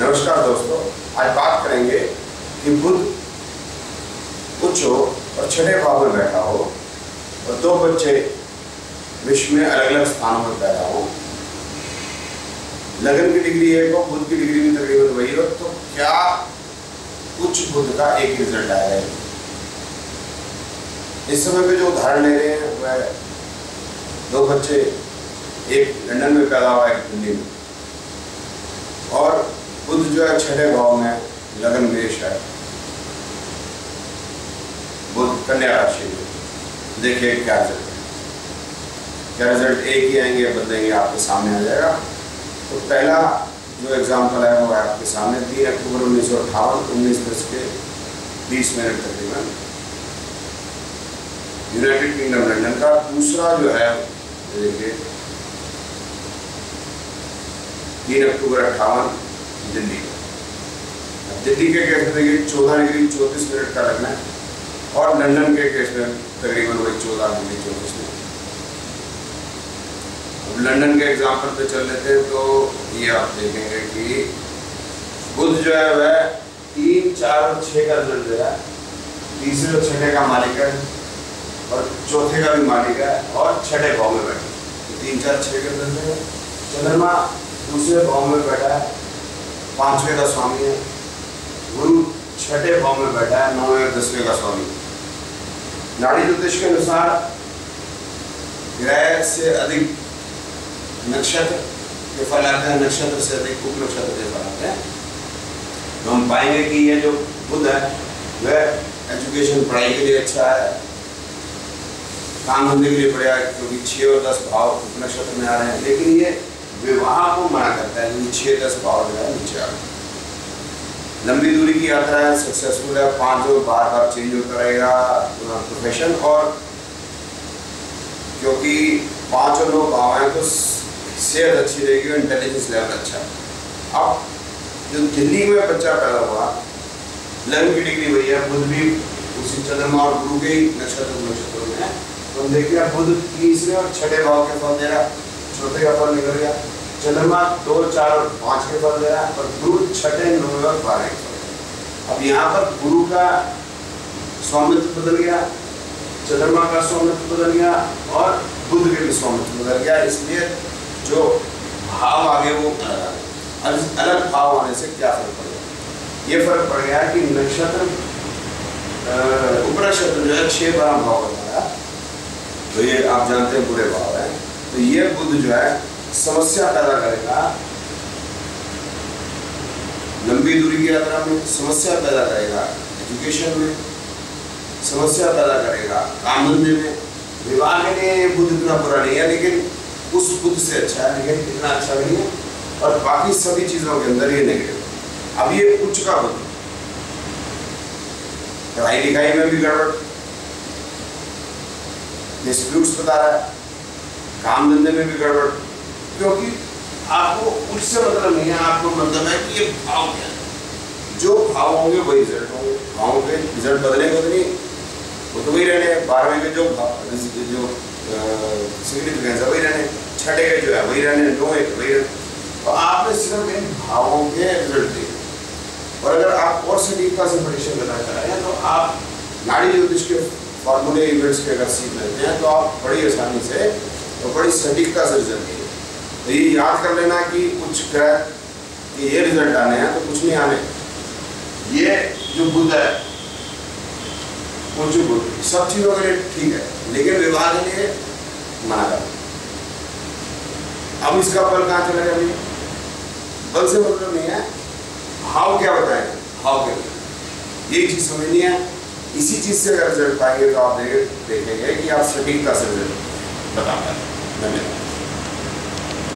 नमस्कार दोस्तों, आज बात करेंगे कि बुध उच्च हो और छठे भाव में बैठा हो और दो बच्चे विश्व में अलग अलग स्थानों पर पैदा हो। लगन की डिग्री एक हो बुध की डिग्री भी तकरीबन वही हो तो क्या उच्च बुद्ध का एक रिज़ल्ट आया है? इस समय पे जो उदाहरण ले रहे हैं, वह दो बच्चे एक लंदन में पैदा हुआ, एक दिल्ली में। और बुद्ध जो है, छठे भाव में लगन मेष है। बुद्ध कन्या राशि में। देखिए क्या रिज़ल्ट क्या रिज़ल्ट एक ही आएँगे बदलेंगे आपके सामने आ जाएगा। तो पहला जो एग्ज़ाम्पल है वो आपके सामने। तीन अक्टूबर उन्नीस सौ अट्ठावन, उन्नीस बज के बीस मिनट तकरीबन। यूनाइटेड किंगडम लंदन का दूसरा जो है देखिए, तीन अक्टूबर अट्ठावन दिल्ली। दिल्ली के केस में देखिए चौदह डिग्री चौंतीस मिनट का लगना है और लंदन के केस में तकरीबन वही चौदह डिग्री चौंतीस मिनट अब लंदन के एग्ज़ाम्पल पे चल लेते हैं तो ये आप देखेंगे कि बुद्ध जो है, वह तीन, चार और छः का रिज़ल्ट दे रहा है। तीसरे और छठे का मालिक है और चौथे का भी मालिक है और छठे भाव में बैठे तो तीन, चार छः का रिज़ल्ट है। चंद्रमा दूसरे भाव में बैठा है। पाँचवें का स्वामी है। गुरु छठे भाव में बैठा है, नौवें दसवें का स्वामी। नाड़ी ज्योतिष के अनुसार ग्रह से अधिक नक्षत्र के फल आते हैं, नक्षत्र से अधिक उप नक्षत्र के फल आते हैं। तो हम पाएँगे कि ये जो बुद्ध है वह एजुकेशन पढ़ाई के लिए अच्छा है, काम धंधे के लिए बढ़िया क्योंकि छः और दस भाव उप नक्षत्र में आ रहे हैं। लेकिन ये विवाह को मना करता है छः दस भाव जो है नीचे आ लंबी दूरी की यात्रा है सक्सेसफुल है, पाँच और बार बार चेंज होता रहेगा प्रोफेशन और क्योंकि पाँच और नौ भाव हैं तो सेहत अच्छी रहेगी और इंटेलिजेंस लेवल अच्छा अब जो दिल्ली में बच्चा पैदा हुआ, लंग की डिग्री वही है बुध भी उसी चंद्रमा और गुरु के नक्षत्र नक्षत्रों में तो हम देखिए बुध तीसरे और छठे भाव के फल दे रहा चौथे का फल निकल गया। चंद्रमा दो, चार और पाँच के फल दे रहा है और गुरु छठे नौ और बारह के फल। अब यहाँ पर गुरु का स्वामित्व बदल गया चंद्रमा का स्वामित्व बदल गया और बुध के भी स्वामित्व बदल गया। इसलिए जो भाव आगे वो अलग भाव आने से क्या फ़र्क पड़ गया ये फ़र्क पड़ गया कि नक्षत्र उपनक्षत्र जो है, छह बारह भाव बता रहा तो ये आप जानते हैं बुरे भाव। तो ये बुद्ध जो है समस्या पैदा करेगा। लंबी दूरी की यात्रा में समस्या पैदा करेगा एजुकेशन में समस्या पैदा करेगा काम धंधे में। विवाह लिए बुद्ध इतना बुरा नहीं है, लेकिन उस बुद्ध से अच्छा है, लेकिन इतना अच्छा नहीं है। और बाकी सभी चीज़ों के अंदर ये नेगेटिव अब ये उच्च का बुद्ध। पढ़ाई लिखाई में भी गड़बड़। बता रहा है। काम धंधे में भी गड़बड़। क्योंकि आपको उससे मतलब नहीं है, आपको मतलब है कि ये भाव क्या है? जो भाव होंगे वही रिज़ल्ट होंगे। भावों के रिज़ल्ट बदलेंगे तो नहीं वो तो वही रहने। बारहवीं के जो जो सिग्निफिकेंस है, वही रहने। छठे के जो है, वही रहने। नौ एक वही रहने। तो आपने सिर्फ़ इन भावों के रिज़ल्ट दिए। और अगर आप और सटीकता से प्रोडिक्शन करना चाह रहे हैं तो आप नाड़ी ज्योतिष के फॉर्मूले इवेंट्स के अगर सीख लेते हैं तो आप बड़ी आसानी से और बड़ी सटीकता से रिज़ल्ट दिए तो ये याद कर लेना कि कुछ कि ये रिज़ल्ट आने हैं तो कुछ नहीं आने। ये जो बुद्ध है, कुछ बुद्ध, सब चीज़ों के लिए ठीक है, लेकिन विवाह के लिए मना कर अब इसका बल कहाँ चला गया बल से मतलब नहीं है भाव क्या बताएँगे भाव के यही चीज़ समझनी है। इसी चीज़ से अगर रिज़ल्ट पाएँगे तो आप देखेंगे कि आप सटीकता से रिज़ल्ट But 那边